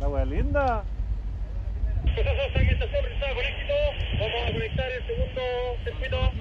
La wea linda. Vamos a conectar el segundo circuito